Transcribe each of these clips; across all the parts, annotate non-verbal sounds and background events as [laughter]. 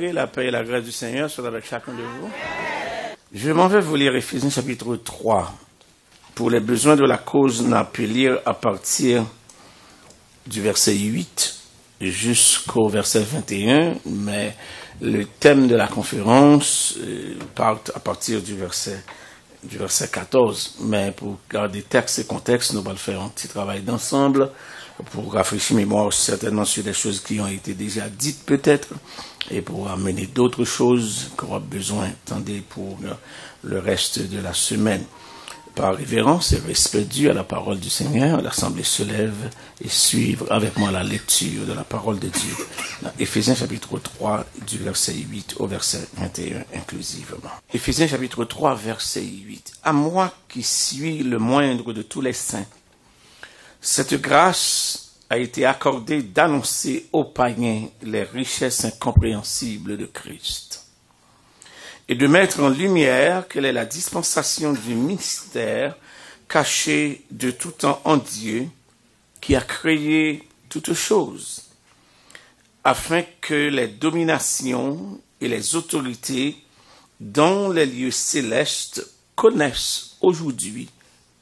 La paix et la grâce du Seigneur soient avec chacun de vous. Je m'en vais vous lire Ephésiens chapitre 3. Pour les besoins de la cause, on a pu lire à partir du verset 8 jusqu'au verset 21, mais le thème de la conférence euh, part à partir du verset du verset 14. Mais pour garder texte et contexte, nous allons faire un petit travail d'ensemble pour rafraîchir mémoire certainement sur des choses qui ont été déjà dites peut-être et pour amener d'autres choses qu'on a besoin, attendez, pour le reste de la semaine. Par révérence et respect dû à la parole du Seigneur, l'Assemblée se lève et suivre avec moi la lecture de la parole de Dieu. Dans Éphésiens chapitre 3, du verset 8 au verset 21 inclusivement. Éphésiens chapitre 3, verset 8. À moi qui suis le moindre de tous les saints, cette grâce a été accordée d'annoncer aux païens les richesses incompréhensibles de Christ et de mettre en lumière quelle est la dispensation du mystère caché de tout temps en Dieu qui a créé toutes choses, afin que les dominations et les autorités dans les lieux célestes connaissent aujourd'hui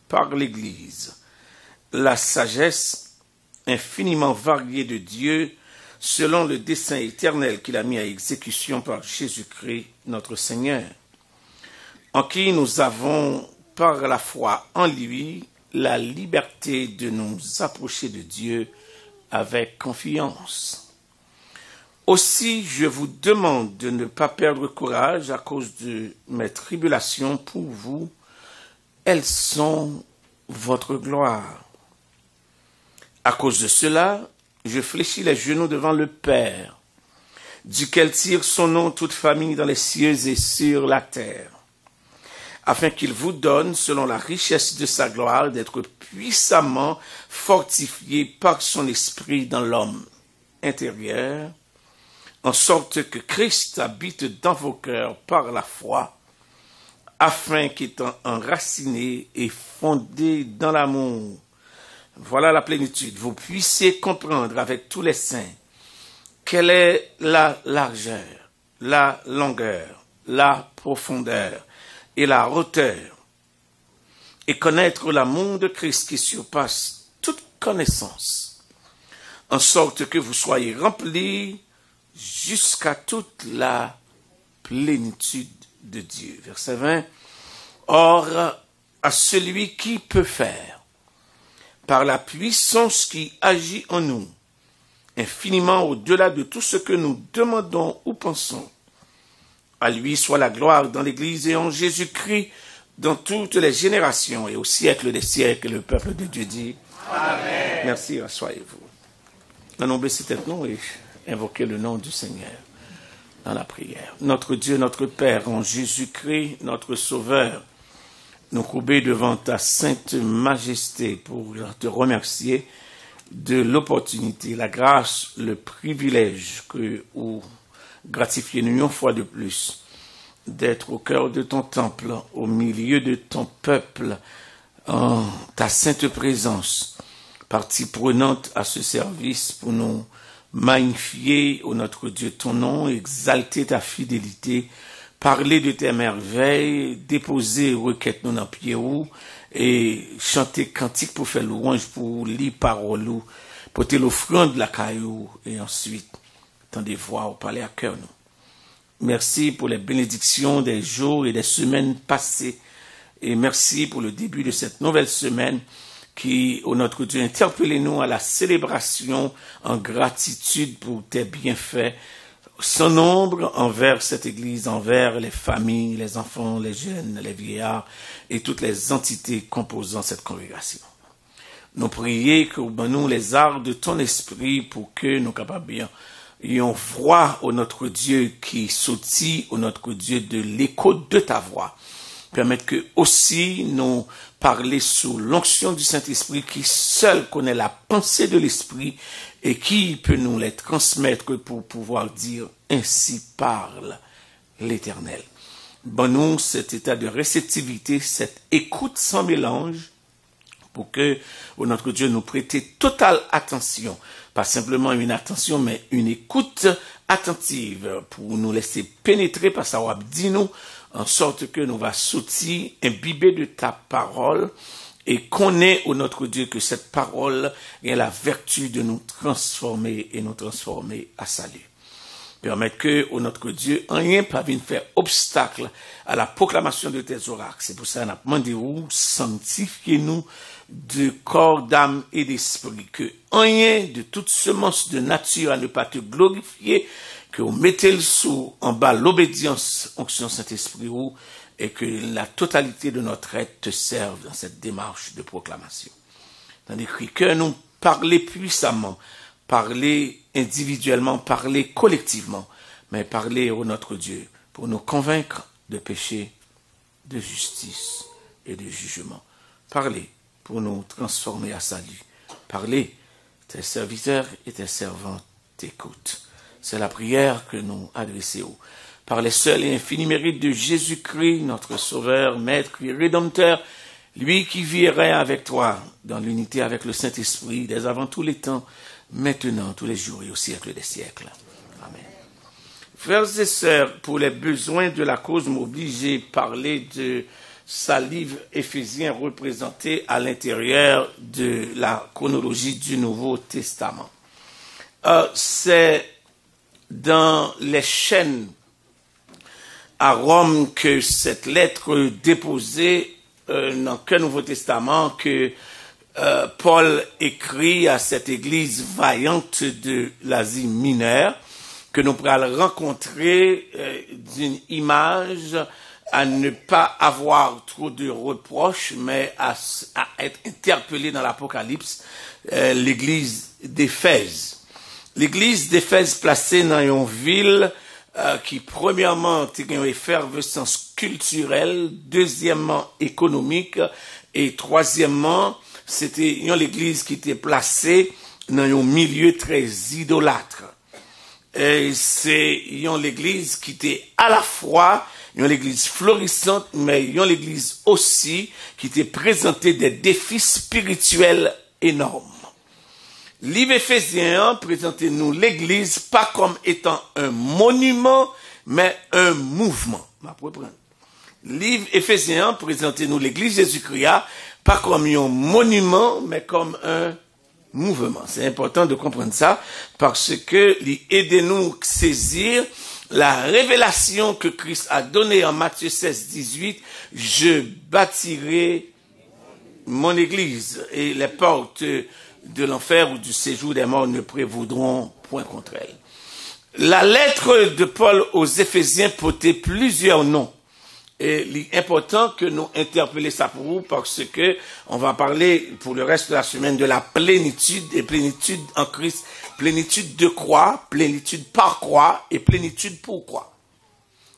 par l'Église la sagesse infiniment variée de Dieu selon le dessein éternel qu'il a mis à exécution par Jésus-Christ notre Seigneur, en qui nous avons par la foi en lui la liberté de nous approcher de Dieu avec confiance. Aussi, je vous demande de ne pas perdre courage à cause de mes tribulations pour vous. Elles sont votre gloire. À cause de cela, je fléchis les genoux devant le Père, duquel tire son nom toute famille dans les cieux et sur la terre, afin qu'il vous donne, selon la richesse de sa gloire, d'être puissamment fortifié par son esprit dans l'homme intérieur, en sorte que Christ habite dans vos cœurs par la foi, afin qu'étant enraciné et fondé dans l'amour, voilà la plénitude, vous puissiez comprendre avec tous les saints quelle est la largeur, la longueur, la profondeur et la hauteur, et connaître l'amour de Christ qui surpasse toute connaissance, en sorte que vous soyez remplis jusqu'à toute la plénitude de Dieu. Verset 20. Or, à celui qui peut faire par la puissance qui agit en nous, infiniment au-delà de tout ce que nous demandons ou pensons. À lui soit la gloire dans l'Église et en Jésus-Christ dans toutes les générations et au siècle des siècles. Le peuple de Dieu dit Amen. Merci, rassoyez-vous. Allons baisser tête nous et invoquer le nom du Seigneur dans la prière. Notre Dieu, notre Père, en Jésus-Christ, notre Sauveur, nous courber devant ta sainte majesté pour te remercier de l'opportunité, la grâce, le privilège que, ou gratifier nous une fois de plus, d'être au cœur de ton temple, au milieu de ton peuple, en ta sainte présence, partie prenante à ce service pour nous magnifier, ô notre Dieu, ton nom, exalter ta fidélité, parler de tes merveilles, déposer requête nous dans pied et chanter cantique pour faire louange, pour lire parole ou, porter l'offrande de la caillou, et ensuite, des voix parler à cœur nous. Merci pour les bénédictions des jours et des semaines passées, et merci pour le début de cette nouvelle semaine qui, au notre Dieu, interpellez-nous à la célébration en gratitude pour tes bienfaits, son nombre envers cette Église, envers les familles, les enfants, les jeunes, les vieillards et toutes les entités composant cette congrégation. Nous prions que nous les arts de ton esprit pour que nous capables ayons voix au notre Dieu qui sautille au notre Dieu de l'écho de ta voix. Permettre que aussi nous parler sous l'onction du Saint-Esprit qui seul connaît la pensée de l'Esprit et qui peut nous les transmettre pour pouvoir dire ainsi parle l'Éternel. Bon, nous, cet état de réceptivité, cette écoute sans mélange, pour que, au notre Dieu, nous prêter totale attention. Pas simplement une attention, mais une écoute attentive pour nous laisser pénétrer par sa wab dit nous, en sorte que nous va sortir imbibé de ta parole et connaît au notre Dieu que cette parole a la vertu de nous transformer et nous transformer à salut. Permettre que, au notre Dieu, rien pas vienne faire obstacle à la proclamation de tes oracles. C'est pour ça qu'on a demandé où sanctifiez-nous de corps, d'âme et d'esprit. Que rien de toute semence de nature à ne pas te glorifier, que vous mettez le sous en bas l'obédience, onction Saint-Esprit, et que la totalité de notre être te serve dans cette démarche de proclamation. Tandis que nous parler puissamment, parler individuellement, parler collectivement, mais parler au notre Dieu pour nous convaincre de péché, de justice et de jugement. Parler pour nous transformer à salut. Parler, tes serviteurs et tes servantes t'écoutent. C'est la prière que nous adressons par les seuls et infinis mérites de Jésus-Christ, notre Sauveur, Maître et Rédempteur, lui qui virait avec toi dans l'unité avec le Saint-Esprit dès avant tous les temps, maintenant, tous les jours et au siècle des siècles. Amen. Frères et sœurs, pour les besoins de la cause m'oblige parler de sa livre Éphésiens représenté à l'intérieur de la chronologie du Nouveau Testament. Euh, c'est dans les chaînes à Rome que cette lettre déposée euh, dans le Nouveau Testament que euh, Paul écrit à cette église vaillante de l'Asie mineure, que nous pourrons rencontrer euh, d'une image à ne pas avoir trop de reproches, mais à, être interpellé dans l'Apocalypse, l'église d'Éphèse. L'église d'Éphèse placée dans une ville euh, qui premièrement était une effervescence culturelle, deuxièmement économique, et troisièmement, c'était une l'église qui était placée dans un milieu très idolâtre. Et c'est une l'église qui était à la fois une l'église florissante, mais une l'église aussi qui était présentée des défis spirituels énormes. Livre Éphésiens présente nous l'Église pas comme étant un monument, mais un mouvement. Livre Éphésiens présente nous l'Église Jésus-Christ pas comme un monument, mais comme un mouvement. C'est important de comprendre ça parce que aidez-nous saisir la révélation que Christ a donnée en Matthieu 16, 18. Je bâtirai mon Église et les portes de l'enfer ou du séjour des morts ne prévaudront point contre elle. La lettre de Paul aux Éphésiens portait plusieurs noms. Et il est important que nous interpellions ça pour vous parce que on va parler pour le reste de la semaine de la plénitude et plénitude en Christ, plénitude de croix, plénitude par croix et plénitude pour croix.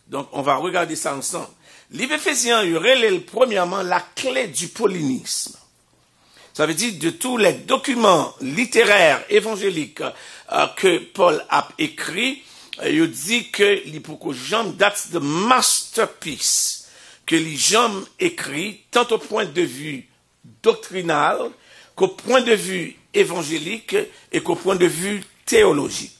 Donc on va regarder ça ensemble. Livre Éphésiens, il relève premièrement la clé du paulinisme. Ça veut dire de tous les documents littéraires évangéliques euh, que Paul a écrits, euh, il dit que Jean date de masterpiece que les gens écrit tant au point de vue doctrinal qu'au point de vue évangélique et qu'au point de vue théologique.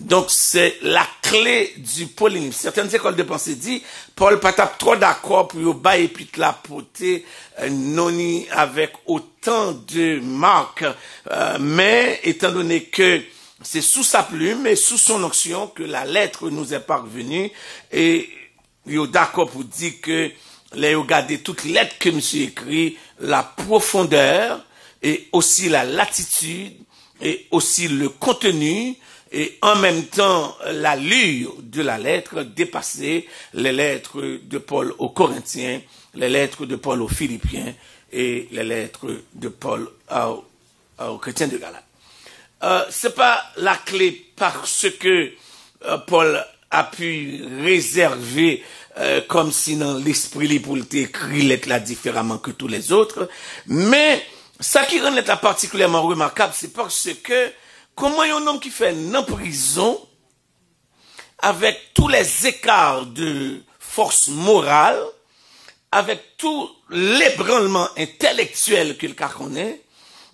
Donc c'est la clé du paulinisme. Certaines écoles de pensée disent, Paul pas trop d'accord pour y bas et la potée euh, noni avec autant de marques, euh, mais étant donné que c'est sous sa plume et sous son onction que la lettre nous est parvenue et est d'accord pour dire que les regardé toute lettre que monsieur écrit, la profondeur et aussi la latitude et aussi le contenu et en même temps l'allure de la lettre dépassait les lettres de Paul aux Corinthiens, les lettres de Paul aux Philippiens et les lettres de Paul aux, chrétiens de Galate. Euh, c'est pas la clé parce que euh, Paul a pu réserver euh, comme si dans l'esprit libre pour écrit lettre là différemment que tous les autres, mais ça qui rend lettre particulièrement remarquable, c'est parce que Comment un homme qui fait une prison, avec tous les écarts de force morale, avec tout l'ébranlement intellectuel qu'il connaît,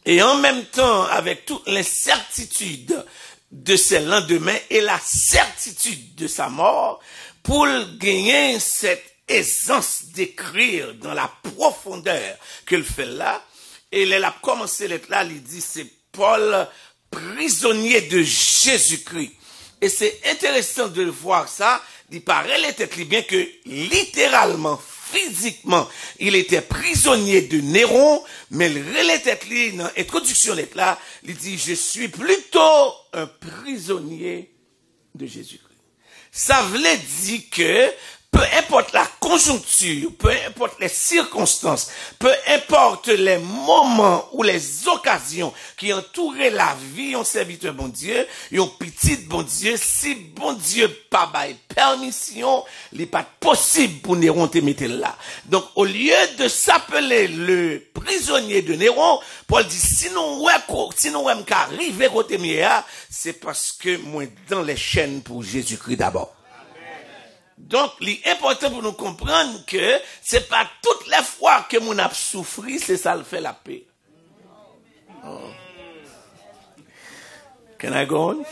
et en même temps avec toute l'incertitude de ses lendemains et la certitude de sa mort pour gagner cette aisance d'écrire dans la profondeur qu'il fait là. Et il a commencé l'être là, il dit c'est Paul, prisonnier de Jésus-Christ. Et c'est intéressant de voir ça. Il paraît les bien que littéralement, physiquement, il était prisonnier de Néron, mais le relais dans l'introduction il dit, je suis plutôt un prisonnier de Jésus-Christ. Ça voulait dire que peu importe la conjoncture, peu importe les circonstances, peu importe les moments ou les occasions qui entouraient la vie en serviteur bon Dieu, un petit bon Dieu, si bon Dieu pas bail permission, il n'est pas possible pour Néron te mettre là. Donc, au lieu de s'appeler le prisonnier de Néron, Paul dit, sinon, ouais, sinon, ouais, arriver côté c'est parce que moi, dans les chaînes pour Jésus-Christ d'abord. Donk li important pou nou komprende ke se pa tout le fwa ke moun ap soufri se sa l fè la pe. Oh. Can I go on?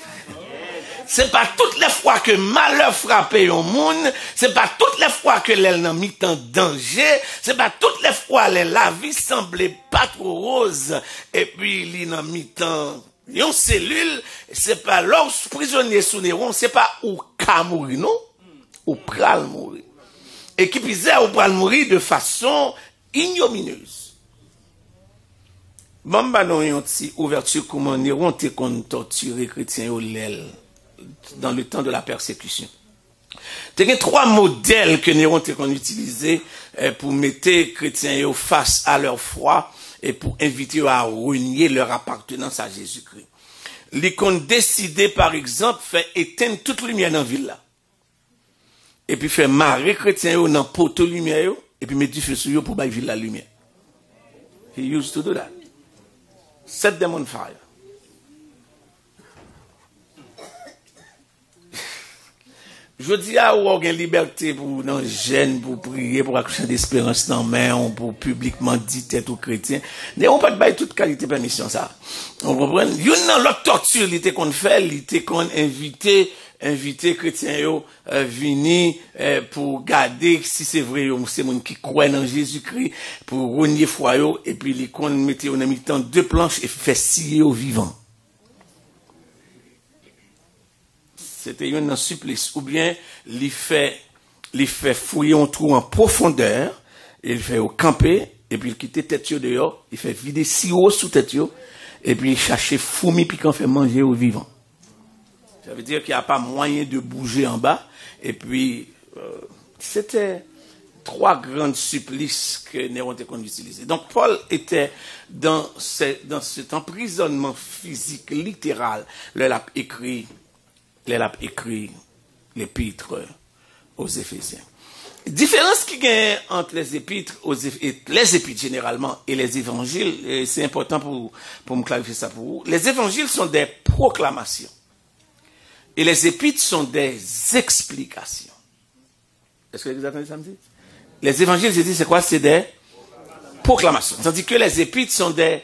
Se pa tout le fwa ke male frape yon moun, se pa tout le fwa ke lèl nan mit an denje, se pa tout le fwa lèl la vi semble pa tro rose, epi li nan mit an yon selul, se pa lòs prisonye sou neron, se pa ou kamouri nou, ou pral mourir. Et qui pisait ou pral mourir de façon ignominieuse. Mamba non yon ti ouverture comment Néron te kon torturer chrétien au dans le temps de la persécution. Il y a trois modèles que Néron kon utilisé eh, pour mettre chrétiens face à leur foi et pour inviter à renier leur appartenance à Jésus-Christ. Les qu'on décidé, par exemple, faire éteindre toute lumière dans la ville et puis faire marrer chrétien dans poteau lumière et puis mettre du feu sur eux pour bailler la lumière. He used to do that. Set them on fire. Je dis à vous avez liberté pour dans gêne, pour prier, pour accoucher d'espérance dans main, pour publiquement dire tête aux chrétiens. Mais on pas toute qualité permission ça. On comprend? Il y a l'autre torture, était qu'on fait, était qu'on invitait inviter chrétiens yo euh, venir euh, pour garder si c'est vrai c'est monde qui croit en Jésus-Christ pour renier foi et puis les qu'on mettait temps deux planches et faire scier au vivant. C'était un supplice ou bien les fait fait fouiller un trou en profondeur et il fait au camper et puis il quitte tête dehors, il fait vider si haut sous tête et puis il cherche fourmi puis qu'on fait manger au vivant. Ça veut dire qu'il n'y a pas moyen de bouger en bas. Et puis, euh, c'était trois grands supplices que Néron était utilisé. Donc, Paul était dans, dans cet emprisonnement physique littéral. Il a écrit, a écrit l'épître aux Éphésiens. Différence y a entre les épîtres, les épîtres généralement et les évangiles, c'est important pour, pour me clarifier ça pour vous. Les évangiles sont des proclamations. Et les épîtres sont des explications. Est-ce que vous me dit? Les évangiles, je dis, c'est quoi? C'est des proclamations. Tandis que les épîtres sont des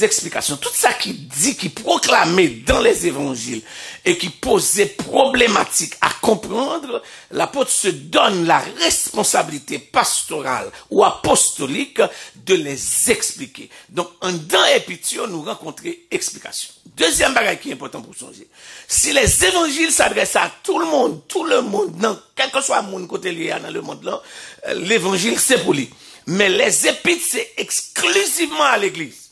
explications. Tout ça qui dit, qui proclamait dans les évangiles et qui posait problématique à comprendre, l'apôtre se donne la responsabilité pastorale ou apostolique de les expliquer. Donc, en dans Épitio, nous rencontrons explication. Deuxième bagage qui est important pour changer. Si les évangiles s'adressent à tout le monde, tout le monde, non, quel que soit mon côté lié dans le monde là, euh, l'évangile c'est pour lui. Mais les épîtres c'est exclusivement à l'église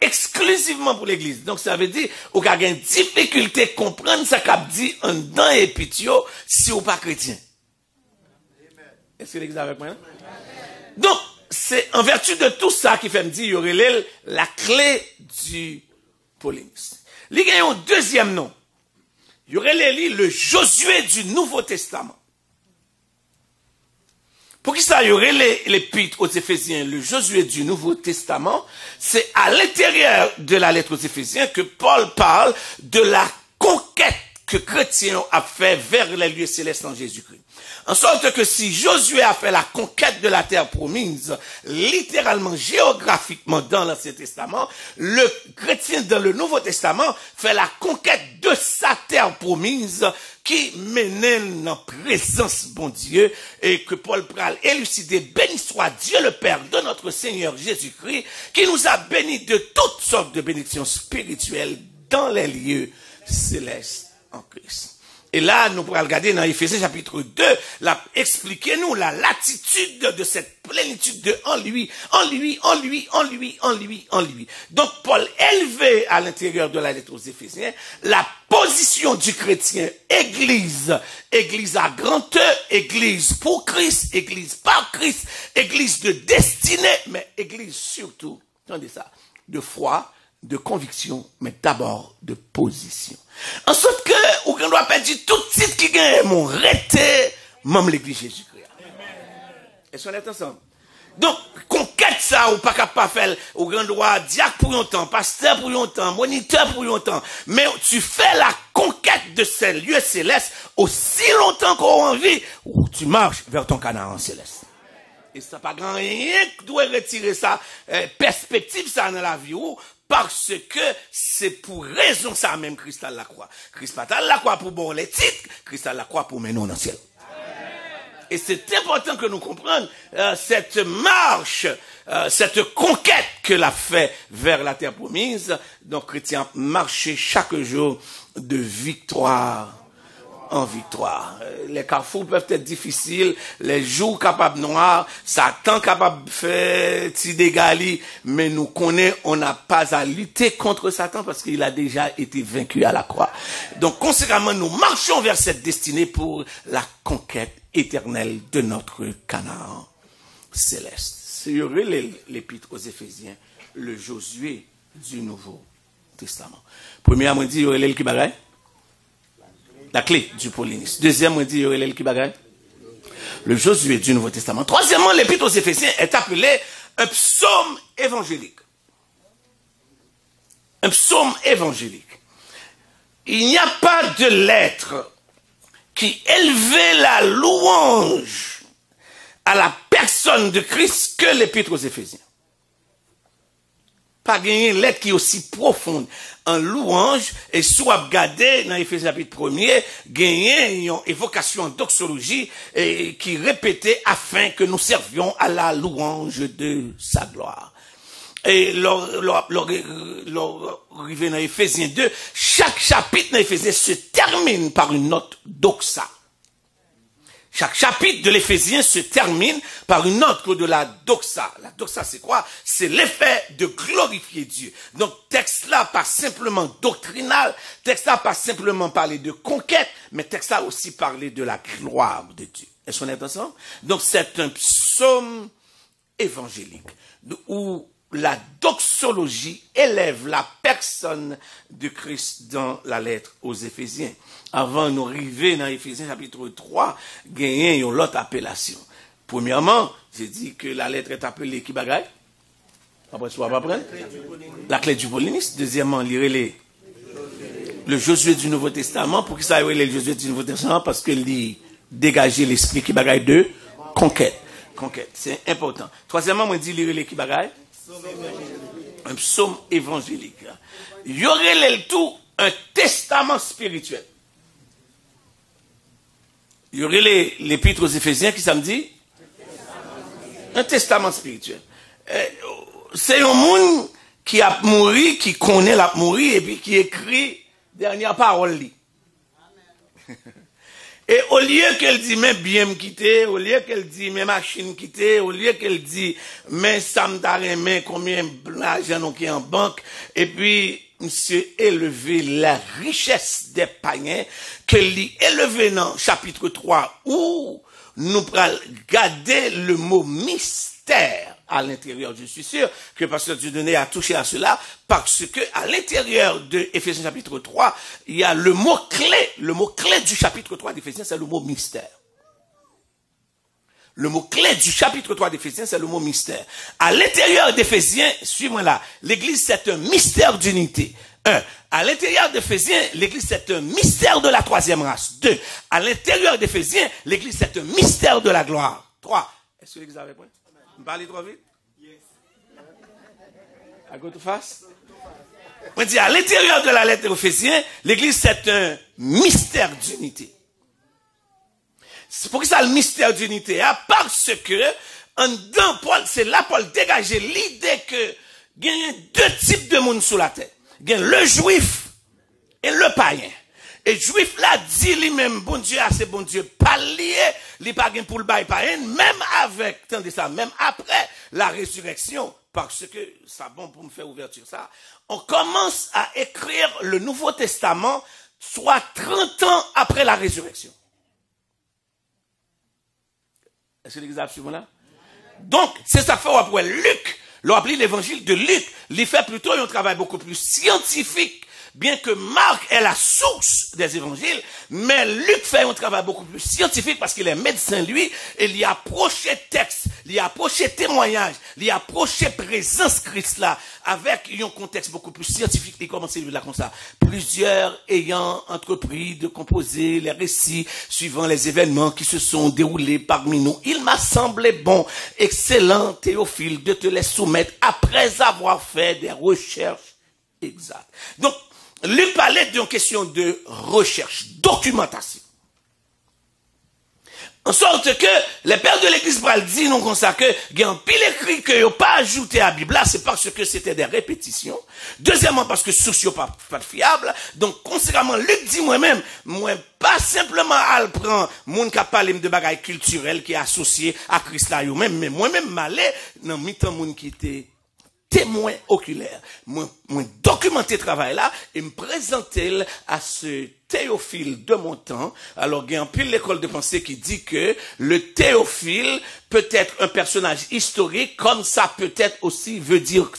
exclusivement pour l'église. Donc ça veut dire, ou a une difficulté à comprendre ce qu'a dit en dans épitio si ou pas chrétien. Est-ce que l'église avec moi? Hein? Donc, c'est en vertu de tout ça qui fait me dire, il y aurait la clé du polymus. Il y a un deuxième nom. Il y aurait le Josué du Nouveau Testament. Pour qui ça y aurait l'épître aux Éphésiens, le Josué du Nouveau Testament, c'est à l'intérieur de la lettre aux Éphésiens que Paul parle de la conquête que chrétiens a fait vers les lieux célestes en Jésus-Christ. En sorte que si Josué a fait la conquête de la terre promise, littéralement, géographiquement dans l'Ancien Testament, le chrétien dans le Nouveau Testament fait la conquête de sa terre promise qui menait en présence, bon Dieu, et que Paul pral élucider, béni soit Dieu le Père de notre Seigneur Jésus-Christ, qui nous a bénis de toutes sortes de bénédictions spirituelles dans les lieux célestes en Christ. Et là, nous pourrons regarder dans Ephésiens chapitre 2, expliquez-nous la latitude de cette plénitude de en lui, en lui, en lui, en lui, en lui, en lui. Donc, Paul élevé à l'intérieur de la lettre aux Éphésiens la position du chrétien, église, église à grand E, église pour Christ, église par Christ, église de destinée, mais église surtout, attendez ça, de foi, de conviction, mais d'abord de position. En sorte que, ou qu'on doit tout titre qui gagne mon rete, même l'église Jésus-Christ. Est-ce qu'on est ensemble? Donc, conquête ça, ou pas capable faire, ou grand droit, diacre pour longtemps, pasteur pour longtemps, moniteur pour longtemps. Mais tu fais la conquête de ces lieux célestes aussi longtemps qu'on a envie, ou tu marches vers ton canard céleste. Et ça pas grand rien qui doit retirer ça, euh, perspective ça dans la vie, ou parce que c'est pour raison ça même Christ la croix. Christ la croix pour bon les titres, Christ la croix pour mener dans le ciel. Et c'est important que nous comprenions euh, cette marche, euh, cette conquête que l'a fait vers la terre promise. Donc, chrétien, marcher chaque jour de victoire en victoire. Euh, les carrefours peuvent être difficiles, les jours capables noirs, Satan capable de faire Tidégali, mais nous connaissons, on n'a pas à lutter contre Satan parce qu'il a déjà été vaincu à la croix. Donc, conséquemment, nous marchons vers cette destinée pour la conquête éternelle de notre Canaan céleste. C'est l'épître aux Éphésiens, le Josué du Nouveau Testament. Premièrement, dit, il y aurait le la clé du Paulinisme. Deuxièmement, dit Yorel qui Le Josué du Nouveau Testament. Troisièmement, l'épître aux Éphésiens est appelé un psaume évangélique. Un psaume évangélique. Il n'y a pas de lettre qui élevait la louange à la personne de Christ que l'épître aux Éphésiens. Pas gagner une lettre qui est aussi profonde, en louange et soit gardé dans Ephésiens chapitre 1er, gagner une évocation en doxologie et, qui répétait afin que nous servions à la louange de sa gloire. Et arrivé dans Ephésiens 2, chaque chapitre dans Ephésiens se termine par une note doxa. Chaque chapitre de l'Éphésiens se termine par une autre de la doxa. La doxa, c'est quoi? C'est l'effet de glorifier Dieu. Donc, texte-là, pas simplement doctrinal, texte-là, pas simplement parler de conquête, mais texte-là aussi parler de la gloire de Dieu. Est-ce qu'on est ensemble? Donc, c'est un psaume évangélique où la doxologie élève la personne de Christ dans la lettre aux Éphésiens avant nous arriver dans Ephésiens chapitre 3, gagner une autre appellation. Premièrement, j'ai dit que la lettre est appelée qui bagaille? Après, prêt La clé du Pauliniste. Deuxièmement, lire les le Josué du Nouveau Testament. Pour qui ça le Josué du Nouveau Testament? Parce qu'il dit dégager l'esprit qui bagaille de conquête. Conquête, c'est important. Troisièmement, on dit lire les qui bagaille Un psaume évangélique. Il y aurait le tout un testament spirituel. Il y aurait l'épître aux Éphésiens qui samedi Un testament spirituel. Euh, c'est un monde qui a mouru, qui connaît la mourir et puis qui écrit dernière parole. Et au lieu qu'elle dit, mais bien me quitter, au lieu qu'elle dit, mais machine quitter, au lieu qu'elle dit, mais ça mais combien d'argent qui en banque, et puis, monsieur élevé la richesse des païens que lui élevé dans chapitre 3 où nous prenons garder le mot mystère à l'intérieur. Je suis sûr que Pasteur Dieudonné a touché à cela parce que à l'intérieur de Ephésiens chapitre 3, il y a le mot clé, le mot clé du chapitre 3 d'Éphésiens, c'est le mot mystère. Le mot clé du chapitre 3 d'Éphésiens, c'est le mot mystère. À l'intérieur d'Éphésiens, suis-moi là, l'église, c'est un mystère d'unité. Un, À l'intérieur d'Éphésiens, l'église c'est un mystère de la troisième race. Deux, à l'intérieur d'Éphésiens, l'église c'est un mystère de la gloire. Trois, est-ce que l'église avait point? Vous parlez trop vite? Yes. I go too fast? On dit à l'intérieur de la lettre d'Éphésiens, l'église c'est un mystère d'unité. C'est pour ça le mystère d'unité, hein? parce que, en dedans, Paul, c'est là Paul dégager l'idée que, il y a deux types de monde sous la terre. Il y a le juif et le païen. Et juif là dit lui-même, bon Dieu, c'est bon Dieu, pas lié, li pas pour le bail même avec, tendez ça, même après la résurrection, parce que ça bon pour me faire ouverture ça, on commence à écrire le Nouveau Testament, soit 30 ans après la résurrection. Est-ce que l'église a là? Donc, c'est ça fait après Luc, l'on appelé l'évangile de Luc, il fait plutôt un travail beaucoup plus scientifique bien que Marc est la source des évangiles, mais Luc fait un travail beaucoup plus scientifique parce qu'il est médecin, lui, et il y a approché texte, il y a approché témoignage, il y a approché présence Christ là, avec un contexte beaucoup plus scientifique. Il commence là comme ça. Plusieurs ayant entrepris de composer les récits suivant les événements qui se sont déroulés parmi nous. Il m'a semblé bon, excellent Théophile, de te les soumettre après avoir fait des recherches exactes. Donc, Luc parlait d'une question de recherche, documentation. En sorte que les pères de l'Église bral dit non comme ça que il y a un pile écrit que n'ont pas ajouté à la Bible là, c'est parce que c'était des répétitions. Deuxièmement parce que sociaux pas pas fiable. Donc conséquemment Luc dit moi-même, moi pas simplement à le prendre mon qui parlé de bagaille culturelle qui est associé à Christ là même mais moi-même m'aller, dans mi-temps monde qui était témoin oculaire. Moi, moi documenter travail là et me présenter à ce théophile de mon temps. Alors, il y a un pile l'école de pensée qui dit que le théophile peut être un personnage historique, comme ça peut être aussi veut dire,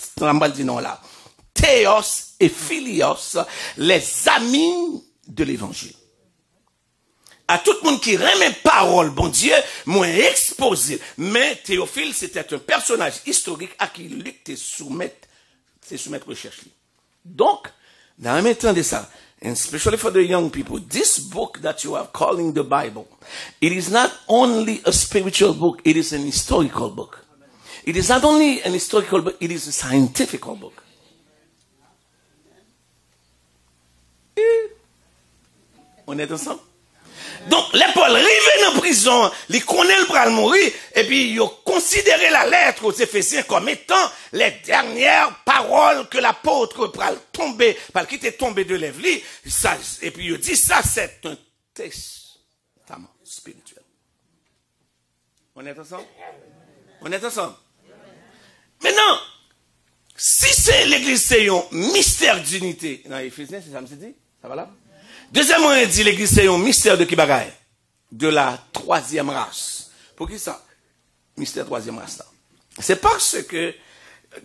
dit non là. Théos et Philios, les amis de l'évangile à tout le monde qui remet parole, bon Dieu, moins exposé. Mais Théophile, c'était un personnage historique à qui Luc te soumettre, te soumettre recherche. Donc, dans le même temps de ça, and especially for the young people, this book that you are calling the Bible, it is not only a spiritual book, it is an historical book. It is not only an historical book, it is a scientific book. On est ensemble? Donc, les Paul arrivent en prison, ils connaissent le bras mourir, et puis ils ont considéré la lettre aux Éphésiens comme étant les dernières paroles que l'apôtre pral tomber, parce qu'il était tombé de l'Évlie, et puis il dit ça, c'est un testament spirituel. On est ensemble? On est ensemble? Maintenant, si c'est l'église, c'est un mystère d'unité, dans Éphésiens, c'est ça me dit? Ça va là? Dezèmwen di l'Eglise se yon mistèr de ki bagay. De la troasyem rase. Pou ki sa? Mistèr troasyem rase la. Se parce ke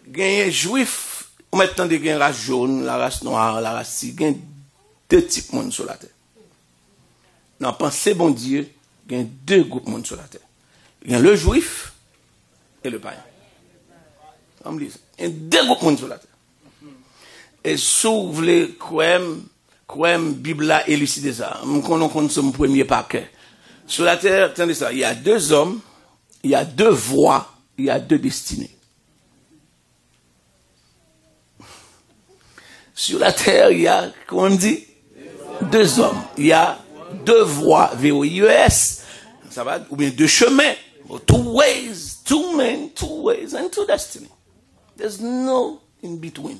genye jouif, ou met tan de gen rase joun, la rase noir, la rase si, gen de tip moun sou la te. Nan panse bon diye, gen de goup moun sou la te. Gen le jouif, e le payen. An me li se. Gen de goup moun sou la te. E sou vle kouem, quoi Bible a élucidé ça. On connaît son premier paquet. Sur la terre, attendez ça, il y a deux hommes, il y a deux voies, il y a deux destinées. Sur la terre, il y a, comment on dit? Deux hommes. Il y a deux voies, V-O-I-E-S. Ça va, ou bien deux chemins. Two ways, two men, two ways, and two destiny. There's no in between.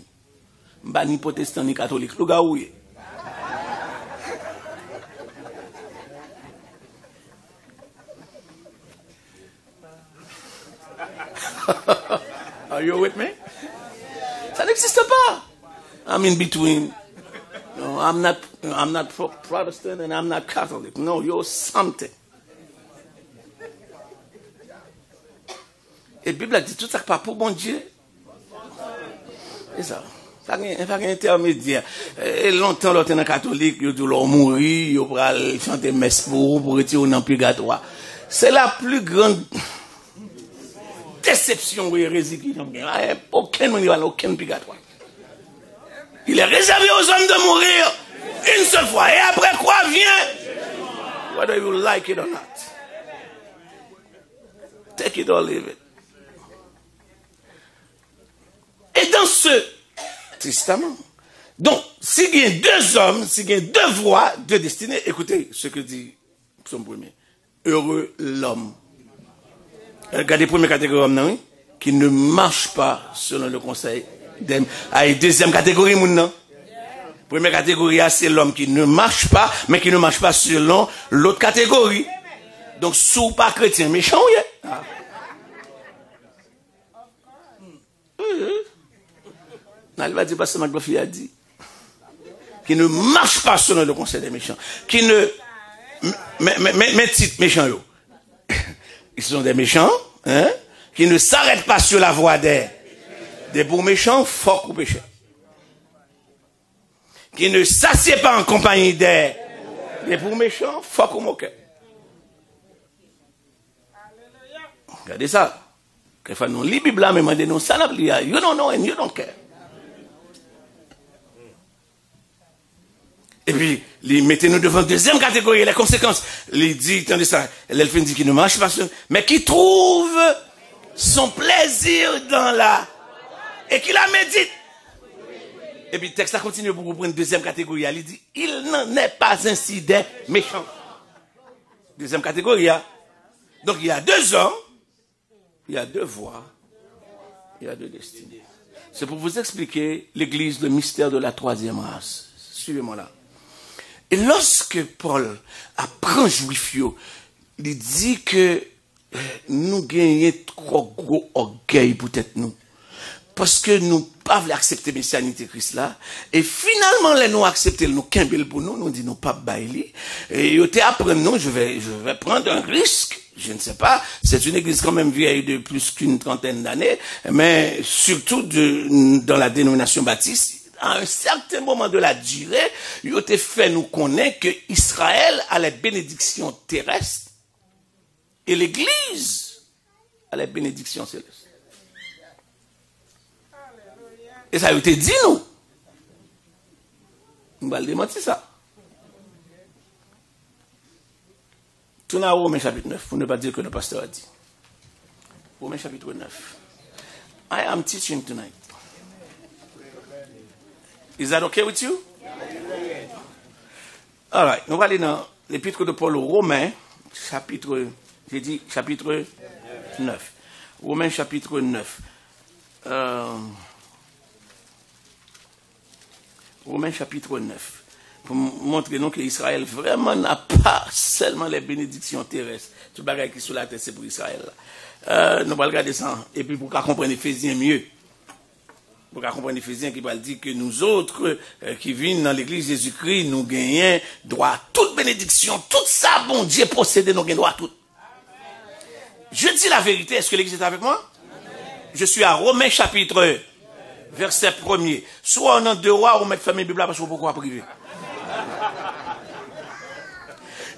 Ni protestant ni catholique. Le gars où You with me? Ça n'existe pas. I'm in between. No, I'm not, I'm not Protestant and I'm not Catholic. No, you're something. Et Bible dit tout ça pas pour bon Dieu. C'est ça. Pas intermédiaire. Et longtemps, l'autre catholique, il dit l'homme mourir, il va chanter messe pour, pour retirer dans purgatoire. C'est la plus grande déception aucun aucun. Il est réservé aux hommes de mourir une seule fois. Et après quoi vient? Whether you like it or not. Take it or leave it. Et dans ce testament, donc, s'il y a deux hommes, s'il y a deux voies, deux destinées, écoutez ce que dit son premier. Heureux l'homme. Regardez première catégorie non, qui ne marche pas selon le conseil. Ah, deuxième catégorie, mon. Première catégorie, ah, c'est l'homme qui ne marche pas, mais qui ne marche pas selon l'autre catégorie. Donc, sous pas chrétien méchant, oui. Ah. Elle va dire, parce que ma a dit qui ne marche pas selon le conseil des méchants, qui ne... Mais, mais, mais, méchants, yo. Ils sont des méchants, hein, qui ne s'arrêtent pas sur la voie des, des bons méchants, fort ou péchés. Qui ne s'assied pas en compagnie des, des bons méchants, fort ou moqués. Regardez ça. Quelquefois, nous, les Bibles, mais nous, ça, you don't know and you don't care. Et puis, il mettez-nous devant deuxième catégorie, les conséquences. Il dit, attendez ça, l'elfine dit qu'il ne marche pas, mais qui trouve son plaisir dans la, et qui la médite. Et puis, le texte a continué pour prendre deuxième catégorie. Il dit, il n'en est pas ainsi des méchants. Deuxième catégorie, hein. donc il y a deux hommes, il y a deux voies, il y a deux destinées. C'est pour vous expliquer l'église, le mystère de la troisième race. Suivez-moi là. Et lorsque Paul apprend juif, il dit que euh, nous gagnons trop gros orgueil peut-être nous. Parce que nous pas accepter la messianité Christ là. Et finalement, les nous accepter nous kimbel pour nous, nous dit nous pas bailler. Et ils après non, je vais, je vais prendre un risque. Je ne sais pas. C'est une église quand même vieille de plus qu'une trentaine d'années, mais surtout de, dans la dénomination baptiste à un certain moment de la durée, il a fait nous connaître que Israël a les bénédictions terrestres et l'Église a les bénédictions célestes. Et ça a été dit nous. On va le démentir ça. Tournez à Romains chapitre 9, pour ne pas dire que le pasteur a dit. Romains chapitre 9. I am teaching tonight. Is that okay with you? All right. Nous allons dans l'épître de Paul aux Romains, chapitre, j'ai dit chapitre 9. Romains chapitre 9. Euh, Romains chapitre 9. Pour montrer nous qu'Israël vraiment n'a pas seulement les bénédictions terrestres. Tout le qui est sur la tête, c'est pour Israël. Euh, nous allons regarder ça. Et puis pour qu'on comprenne Ephésiens mieux. Vous comprenez Ephésiens qui va dire que nous autres euh, qui vivons dans l'église Jésus-Christ, nous gagnons droit à toute bénédiction, tout ça, bon Dieu possédé, nous gagnons droit à tout. Je dis la vérité, est-ce que l'église est avec moi? Je suis à Romains chapitre, verset premier. Soit on a deux rois, on met famille Bible parce qu'on pourquoi priver.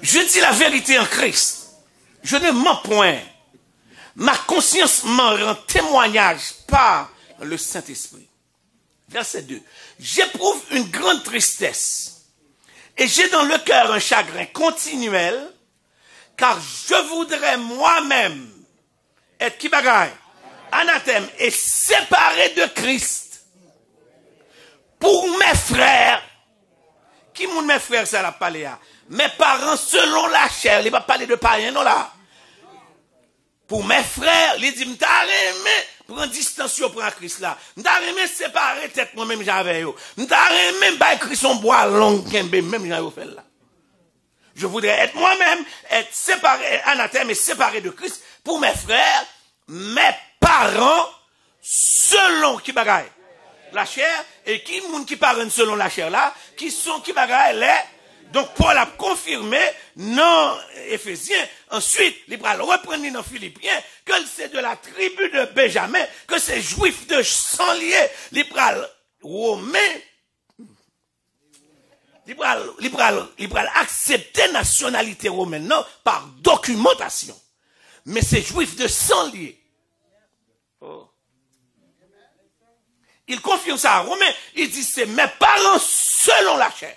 Je dis la vérité en Christ. Je ne mens point. Ma conscience m'en rend témoignage par le Saint-Esprit. Verset 2. J'éprouve une grande tristesse et j'ai dans le cœur un chagrin continuel car je voudrais moi-même être qui bagaille, anathème et séparé de Christ pour mes frères. Qui m'ont mes frères, c'est la paléa? Mes parents selon la chair. Il va parler de païens, non là? Pour mes frères, il dit, prendre distance pour Christ là. M'ta remè séparer tête moi même j'avais yo. M'ta remè ba écrit son bois long kembe même j'avais fait là. Je voudrais être moi-même, être séparé, anathème et séparé de Christ pour mes frères, mes parents, selon qui bagaille la chair, et qui moun qui parlent selon la chair là, qui sont qui bagaille les donc Paul a confirmé dans Éphésiens, ensuite il va le reprendre Philippiens, que c'est de la tribu de Benjamin, que c'est juif de sang lié, il romain, il va accepter nationalité romaine non, par documentation. Mais c'est juif de sang. Oh. il confirme ça à Romain, il dit c'est mes parents selon la chair.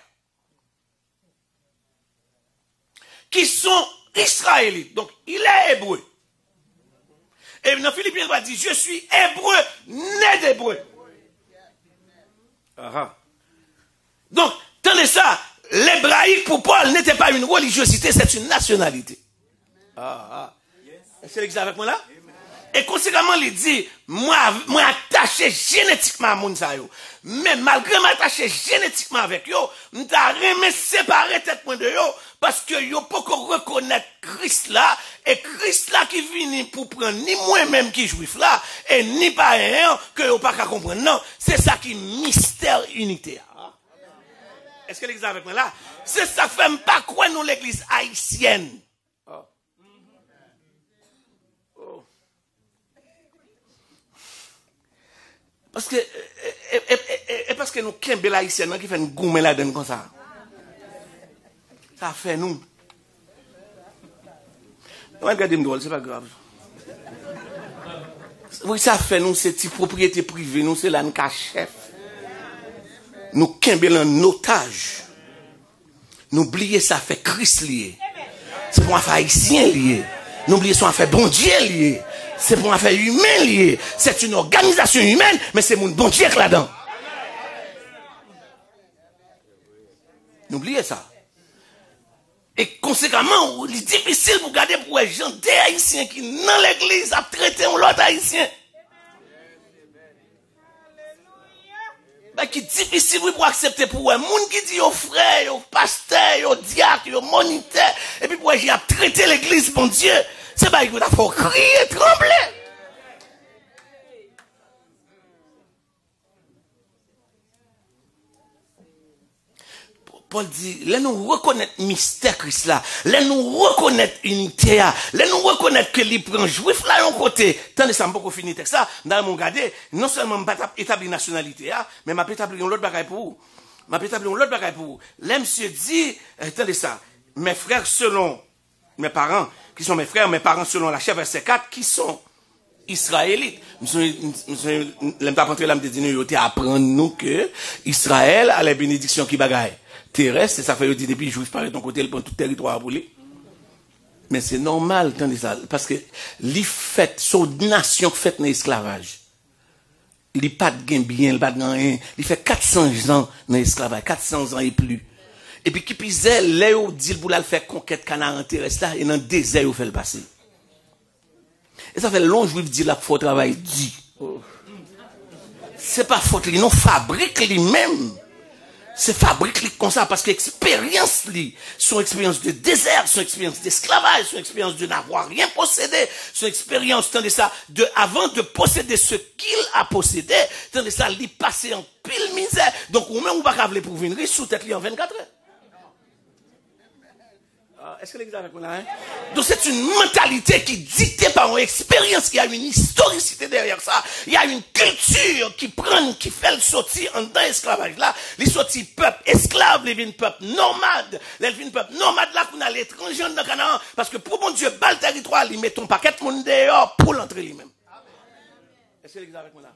Qui sont israélites. Donc, il est hébreu. Et dans Philippiens, il va dire, je suis hébreu, né d'hébreu. Donc, tenez ça, l'hébraïque pour Paul n'était pas une religiosité, c'est une nationalité. Ah, ah. Est-ce que vous avec moi là? Et conséquemment, il dit, moi, moi attaché génétiquement à mon Mais malgré m'attacher génétiquement avec yo, m'ta remé séparer tête point de yo, parce que yo pas reconnaître Christ là, et Christ là qui vient pour prendre ni moi-même qui juif là, et ni pas un que yo pas qu'à comprendre. Non, c'est ça qui mystère unité. Est-ce que l'exemple avec moi là? C'est ça fait pas quoi nous l'église haïtienne. Paske, e paske nou kembe la isyen nan ki fè nou goumen la den kon sa. Sa fè nou. Nan wè gade mdol, se pa grav. Wè sa fè nou se ti propriété privé, nou se lan ka chef. Nou kembe lan notaj. Nou bliye sa fè kris liye. Se pou an fè isyen liye. Nou bliye sa an fè bondye liye. C'est pour une affaire humaine liée. C'est une organisation humaine, mais c'est mon bon Dieu là-dedans. N'oubliez ça. Et conséquemment, il est difficile pour garder pour les gens des haïtiens qui, dans l'église, a traité un autre haïtien. Qui est difficile pour accepter pour un monde qui dit aux frères, aux pasteurs, aux diacres, aux moniteurs, et puis pour j'ai traité l'église, mon Dieu. C'est pas qu'il faut crier, trembler. Paul dit, là nous reconnaître mystère Christ là, là nous reconnaître unité là, nous reconnaître que les prend juif là un côté. Tant ça pas fini texte ça, dans mon garder, non seulement pas établir nationalité là, mais m'a établir un autre bagaille pour vous. M'a établir un autre bagaille pour vous. Là monsieur dit, attendez ça, mes frères selon mes parents, qui sont mes frères, mes parents selon la chair, verset 4, qui sont israélites. L'aime pas là, me dit, nous, apprendre nous que Israël a les bénédictions qui bagaille terrestre, et ça fait, dit, depuis juif par ton côté, il prend tout territoire à brûler. Mais c'est normal, attendez ça, parce que, les fêtes, son nation faite dans l'esclavage. Il pas de gain bien, il pas de rien. Il fait 400 ans dans l'esclavage, 400 ans et plus. Et puis qui pisait, là où dit pour la faire conquête canard terrestre là, et dans le désert où fait le passer. Et ça fait long juif dit la faut travail dit. C'est pas faute non fabrique lui-même. C'est fabrique comme ça parce qu'expérience lui, son expérience de désert, son expérience d'esclavage, son expérience de n'avoir rien possédé, son expérience, de ça, de, avant de posséder ce qu'il a possédé, de ça, lui passer en pile misère. Donc, au moins, on va rappeler pour venir sous tête en 24 heures. Est-ce que l'exemple avec moi hein? Donc c'est une mentalité qui est dictée par une expérience, qui a une historicité derrière ça. Il y a une culture qui prend, qui fait le sortir en dans l'esclavage là. Les sorties peuple esclave, les peuple nomade. Les vignes peuple nomade là qu'on a l'étranger dans Canaan. Parce que pour mon Dieu, bas le territoire, ils mettent un paquet de monde dehors pour l'entrer lui-même. Est-ce que avec moi là?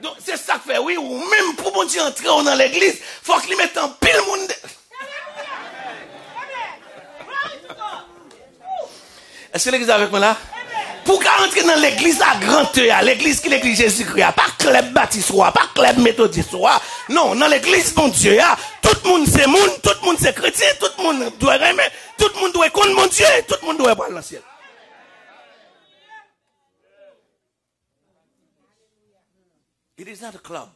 Donc c'est ça que fait, oui, ou même pour mon Dieu entrer dans l'église, faut qu'il mette un pile monde Est-ce que l'église est avec moi là? Pour rentrer dans l'église à grande l'église qui l'église Jésus-Christ, pas club baptiste, pas club méthodiste, non, dans l'église mon Dieu, tout le monde c'est monde, tout le monde c'est chrétien, tout le monde doit aimer, tout le monde doit connaître mon Dieu, tout le monde doit voir le ciel. It is not a club.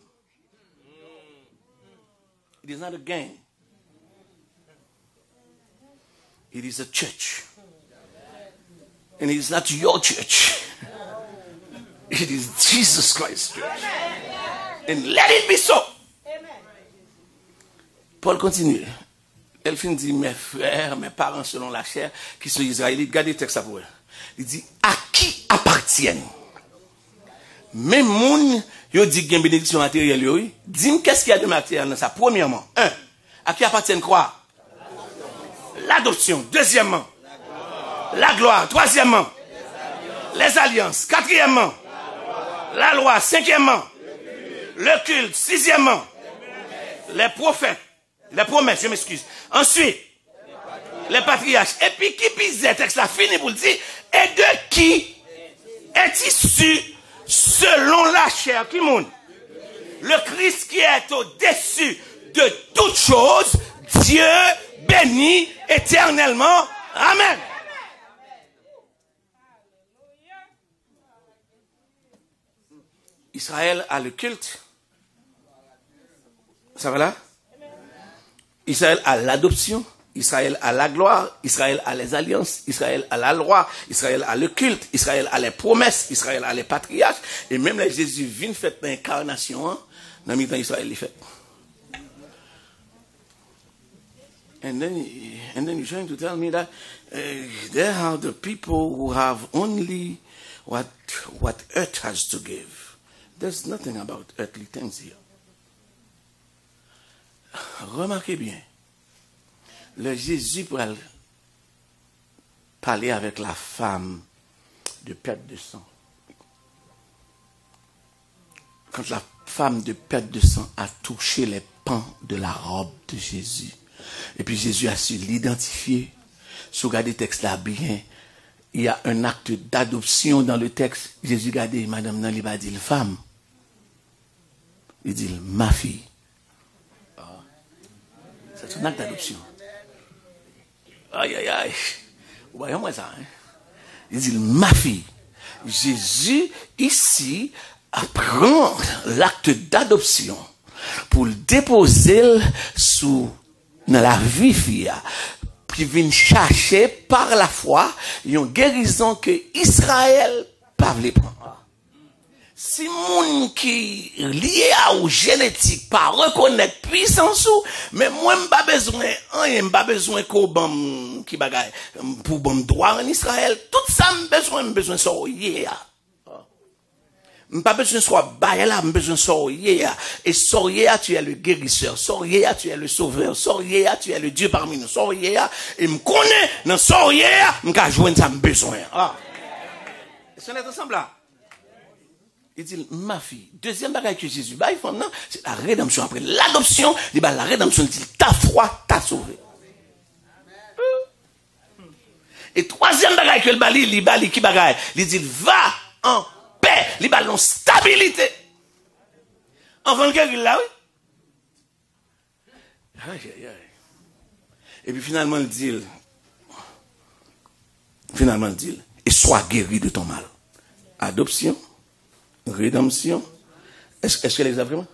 It is not a gang. It is a church. And it is not your church. It is Jesus Christ's church. And let it be so. Paul continue. Finit dit, mes frères, mes parents selon la chair, qui sont israélites, gardez le texte à vous. Il dit, à qui appartiennent? Même moun, yo dit qu'il y a une bénédiction matérielle. Dis-moi qu'est-ce qu'il y a de matériel dans ça? Premièrement, un, à qui appartiennent quoi? L'adoption. Deuxièmement, la gloire. Troisièmement, les alliances. Quatrièmement, la loi. Cinquièmement, Le culte. Sixièmement, les prophètes. Les promesses, je m'excuse. Ensuite, les patriarches. Et puis, qui pise texte là, fini pour le dire. Et de qui est issu selon la chair qui monte? Le Christ qui est au-dessus de toutes choses, Dieu béni éternellement. Amen. Israël a le culte. Ça va là? Israël a l'adoption. Israël a la gloire, Israël a les alliances, Israël a la loi, Israël a le culte, Israël a les promesses, Israël a les patriarches, et même les Jésus vient faire l'incarnation, hein, dans le temps Israël les fait. And then, and then you're trying to tell me that uh, there are the people who have only what, what earth has to give. There's nothing about earthly things here. Remarquez bien, le Jésus pour parler avec la femme de perte de sang. Quand la femme de perte de sang a touché les pans de la robe de Jésus, et puis Jésus a su l'identifier. Regardez le texte là bien, il y a un acte d'adoption dans le texte. Jésus regardez, madame nan, il dire femme. Il dit ma fille. Ah. C'est un acte d'adoption. Aïe, aïe, aïe. Vous voyez moi ça, hein? Il dit ma fille. Jésus, ici, apprend l'acte d'adoption pour le déposer sous dans la vie fia qui vient chercher par la foi une guérison que Israël pas voulu prendre. Si moun qui lié à ou génétique pas reconnaître puissance ou, mais moi m'pas besoin rien pas besoin ko bam qui bagay pour bon droit en Israël, tout ça besoin besoin ça pas besoin de soit bail là, besoin de. Et sortir, tu es le guérisseur. Sortir, tu es le sauveur. Sortir, tu es le Dieu parmi nous. Sortir, et me connaît, dans sortir, m'ka joindre ça besoin. Ah. Est-ce qu'on est ensemble là? Il dit, ma fille, deuxième bagage que Jésus bah, non, c'est la rédemption. Après l'adoption, il bah, la rédemption, il dit, ta foi t'a sauvé. Et troisième bagage que le bali, il qui? Il dit, va en paix, les ballons stabilité. Enfant de là, oui. Aïe. Et puis finalement, il dit, finalement, il dit, et sois guéri de ton mal. Adoption, rédemption. Est-ce que les a vraiment?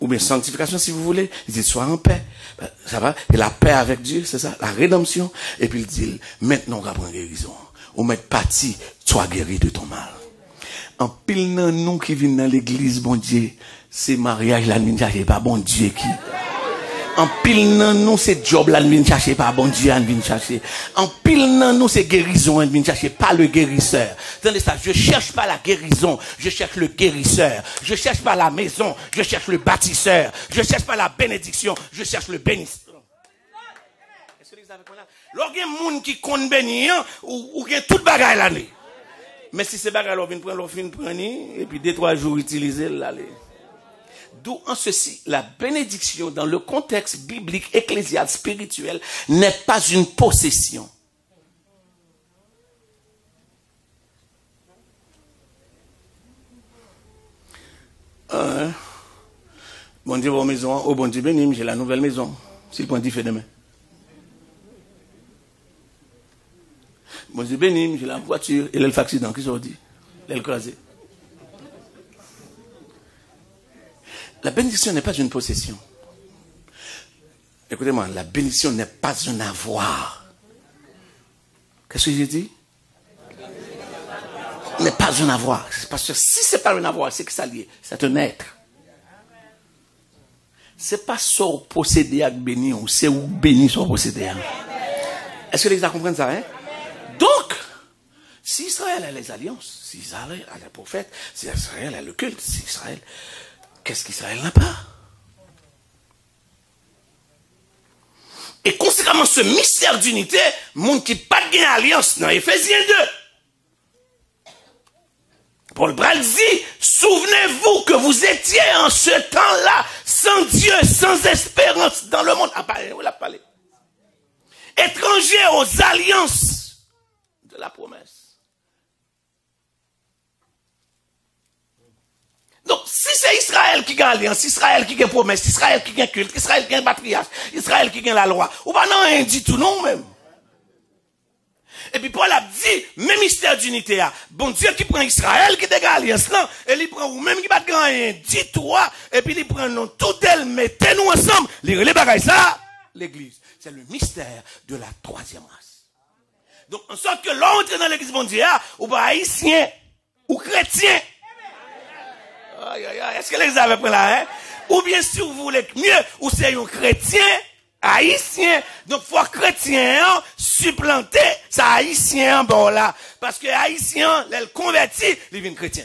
Ou bien sanctification, si vous voulez. Il dit, sois en paix. Ben, ça va? Et la paix avec Dieu, c'est ça? La rédemption. Et puis il dit, maintenant, on va prendre guérison. Ou mettre parti, sois guéri de ton mal. En pile nan nous qui viennent dans l'église, bon Dieu, c'est mariage là, nous chercher pas bon Dieu qui. En pile nan nous, c'est job là, nous chercher pas bon Dieu, nous chercher. En pile nan nous, c'est guérison, nous chercher pas le guérisseur. Attendez ça, je cherche pas la guérison, je cherche le guérisseur. Je cherche pas la maison, je cherche le bâtisseur. Je cherche pas la bénédiction, je cherche le bénisseur. Lorsqu'il y a monde qui compte bénir, ou, ou toute bagaille l'année. Mais si c'est bagarre, on vient prendre, on et puis deux, trois jours utiliser, l'aller. D'où en ceci, la bénédiction dans le contexte biblique, ecclésial, spirituel, n'est pas une possession. Euh, bon Dieu, vos maison, oh bon Dieu béni, j'ai la nouvelle maison. Si le point dit fait demain. Moi, je béni, j'ai la voiture, et le accident, qui s'est dit Elle crasé. La bénédiction n'est pas une possession. Écoutez-moi, la bénédiction n'est pas un avoir. Qu'est-ce que j'ai dit? N'est pas un avoir. Parce que si c'est pas un avoir, c'est que ça lié. C'est un être. C'est pas ça posséder avec béni, c'est où béni soit posséder. Est-ce que les gens comprennent ça, hein? Si Israël a les alliances, si Israël a les prophètes, si Israël a le culte, si Israël, qu'est-ce qu'Israël n'a pas? Et conséquemment, ce mystère d'unité, monde qui pas de alliance dans Ephésiens 2. Paul Bral dit, souvenez-vous que vous étiez en ce temps-là sans Dieu, sans espérance dans le monde. Ah, où l'a parlé? Étranger aux alliances de la promesse. Donc, si c'est Israël qui gagne l'alliance, Israël qui gagne promesse, Israël qui gagne culte, Israël qui gagne patriarche, Israël qui gagne la loi, ou pas non, dit tout non même. Et puis Paul a dit, même mystère d'unité, bon Dieu qui prend Israël qui dégage l'alliance, non, et il prend ou même qui bat grand dit toi, et puis il prend nous tout elle, mettez-nous ensemble, les bagailles ça, l'église. C'est le mystère de la troisième race. Donc, en sorte que l'entrée dans l'église mondiale, ou pas haïtien, ou chrétien. Est-ce que les avez pris là? Ou bien si vous voulez mieux, ou c'est un chrétien, haïtien. Donc, faut chrétien, supplanter ça haïtien, bon là. Parce que haïtien, le converti, il devient chrétien.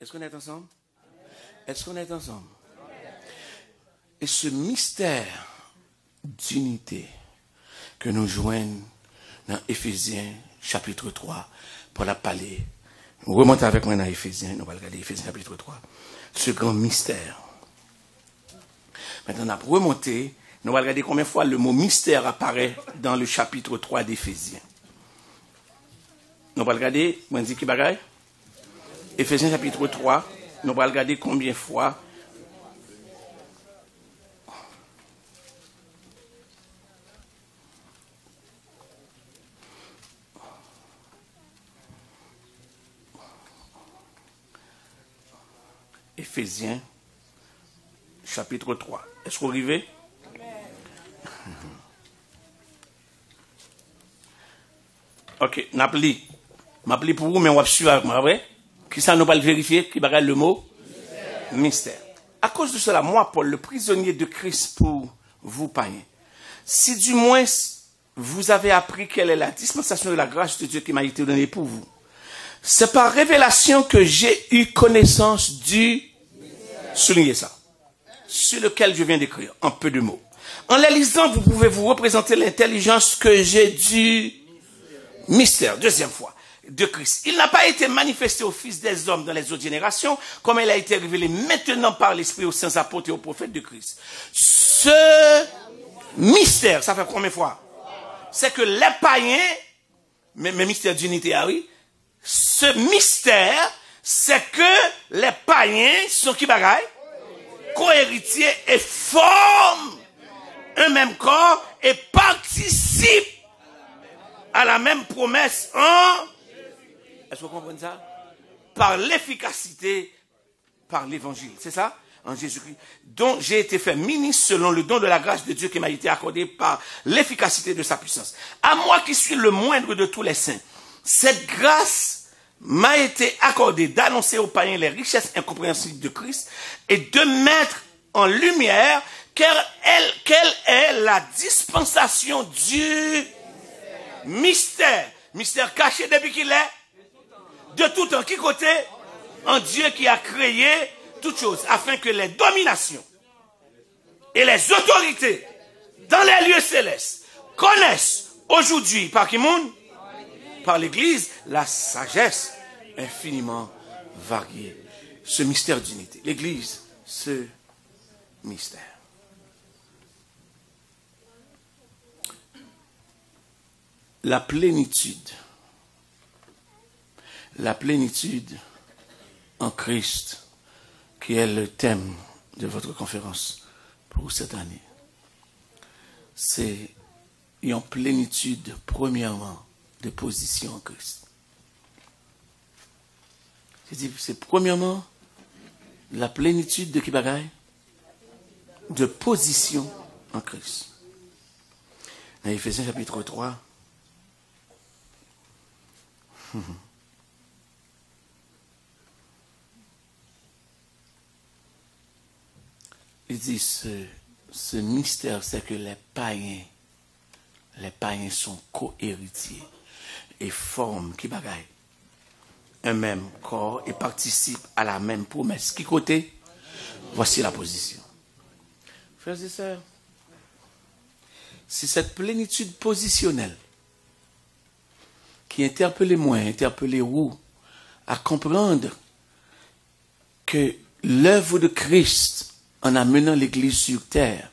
Est-ce qu'on est ensemble? Est-ce qu'on est ensemble? Et ce mystère d'unité que nous joignons dans Éphésiens chapitre 3, pour la parler. Remontons avec moi dans Éphésiens, nous allons regarder Éphésiens chapitre 3. Ce grand mystère. Maintenant, pour remonter, nous allons regarder combien de fois le mot mystère apparaît dans le chapitre 3 d'Éphésiens. Nous allons regarder, moi, dit qui bagaille? Éphésiens chapitre 3, nous allons regarder combien de fois Éphésiens, chapitre 3. Est-ce que vous arrivez? Ok, n'appli. M'appli pour vous, mais on va suivre avec moi, vrai? Qui ça nous va le vérifier? Qui va le mot? Mystère. À cause de cela, moi, Paul, le prisonnier de Christ pour vous, païens, si du moins vous avez appris quelle est la dispensation de la grâce de Dieu qui m'a été donnée pour vous, c'est par révélation que j'ai eu connaissance du, soulignez ça, sur lequel je viens d'écrire, en peu de mots. En la lisant, vous pouvez vous représenter l'intelligence que j'ai du mystère, deuxième fois, de Christ. Il n'a pas été manifesté aux fils des hommes dans les autres générations, comme il a été révélé maintenant par l'Esprit aux saints apôtres et aux prophètes de Christ. Ce mystère, ça fait combien fois? C'est que les païens, mais, mais mystère d'unité, ah oui, ce mystère, c'est que les païens sont qui bagaille Co-héritiers et forment un même corps et participent à la même promesse en... Est-ce que vous comprenez ça? Par l'efficacité, par l'évangile. C'est ça? En Jésus-Christ, dont j'ai été fait ministre selon le don de la grâce de Dieu qui m'a été accordé par l'efficacité de sa puissance. À moi qui suis le moindre de tous les saints, cette grâce m'a été accordée d'annoncer aux païens les richesses incompréhensibles de Christ et de mettre en lumière quelle, est la dispensation du mystère. Mystère caché depuis qu'il est. De tout temps. Qui côté? En Dieu qui a créé toutes choses afin que les dominations et les autorités dans les lieux célestes connaissent aujourd'hui par qui monde? Par l'Église la sagesse infiniment variée. Ce mystère d'unité. L'Église, ce mystère. La plénitude. La plénitude en Christ, qui est le thème de votre conférence pour cette année. C'est une plénitude, premièrement, de position en Christ. C'est premièrement la plénitude de qui De position en Christ. Dans Ephésiens chapitre 3, [laughs] il dit ce, ce mystère, c'est que les païens, les païens sont co-héritiers et forment, qui bagaille, un même corps et participent à la même promesse. Qui côté? Voici la position. Frères et sœurs, c'est cette plénitude positionnelle qui interpelle moi, interpelle vous, à comprendre que l'œuvre de Christ en amenant l'Église sur terre,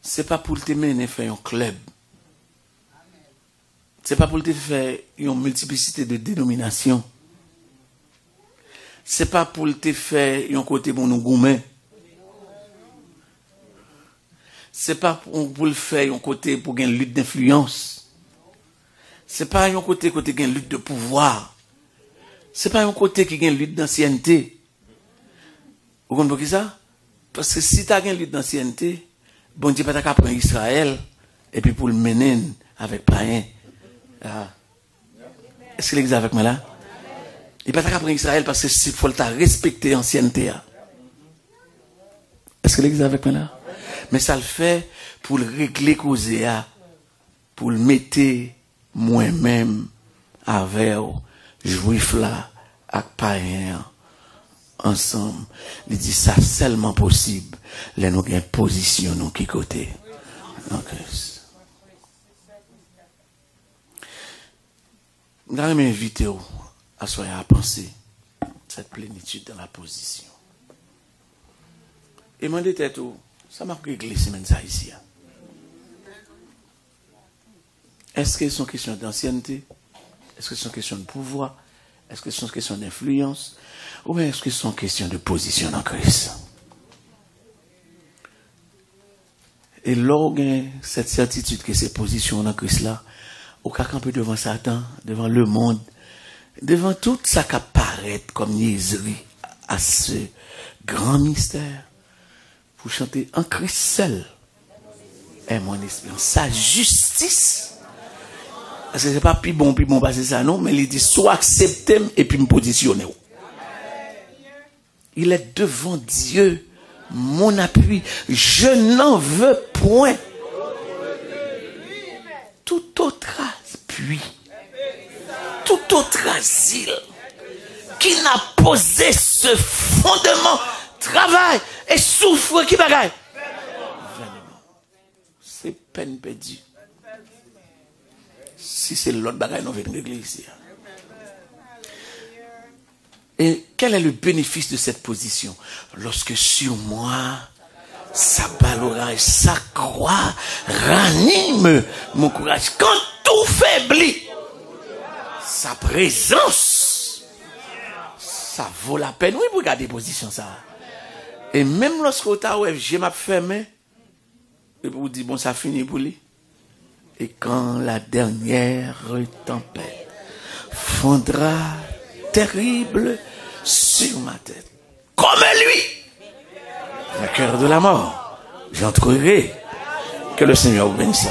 c'est pas pour te mener faire un club. C'est pas pour te faire une multiplicité de dénominations. C'est pas pour te faire un côté pour nous goumer. C'est pas pour le faire un côté pour gagner une lutte d'influence. C'est pas un côté côté une lutte de pouvoir. C'est pas un côté qui gagne lutte d'ancienneté. Vous comprenez ça? Parce que si tu as une lutte d'ancienneté, bon Dieu pas prendre Israël et puis pour le mener avec païen. Ah. Est-ce que l'exemple avec moi là? Il pas prendre Israël parce que s'il faut respecter l'ancienneté. Ah. Est-ce que l'exemple avec moi là? Mais ça le fait pour le régler ah. pour le mettre moi-même avec juif là, avec païen ensemble. Il dit ça seulement possible. Les nous une position nous qui côté. Je vais m'inviter à soyez à penser cette plénitude dans la position. Et moi, tête, ça m'a réglé semaine ça ici. Hein. Est-ce que c'est une question d'ancienneté? Est-ce que c'est une question de pouvoir? Est-ce que c'est une question d'influence? Ou bien est-ce que c'est une question de position dans Christ? Et lorsque cette certitude que ces positions dans Christ là, au cas peu devant Satan, devant le monde, devant tout ça qui apparaît comme niaiserie à ce grand mystère, pour chanter en Christ seul est mon espérance. Sa justice, parce que c'est pas plus bon, plus bon, c'est ça, non, mais il dit soit accepté et puis me positionner. Il est devant Dieu, mon appui. Je n'en veux point. Tout autre tout autre asile qui n'a posé ce fondement, travaille et souffre qui bagaille. C'est peine perdue. Si c'est l'autre bagaille, nous régler ici. Et quel est le bénéfice de cette position? Lorsque sur moi, sa balorage, sa croix ranime mon courage. Quand tout faiblit, sa présence, ça vaut la peine. Oui, vous regardez position ça. Et même lorsque j'ai ma fermé, et vous dites, bon, ça finit pour lui. Et quand la dernière tempête fondra terrible sur ma tête, comme lui, le cœur de la mort, j'entrerai. Que le Seigneur vous bénisse.